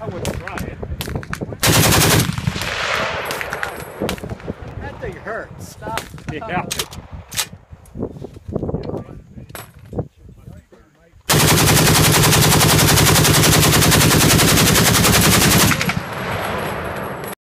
I would try it. That thing hurts. Stop. Yeah.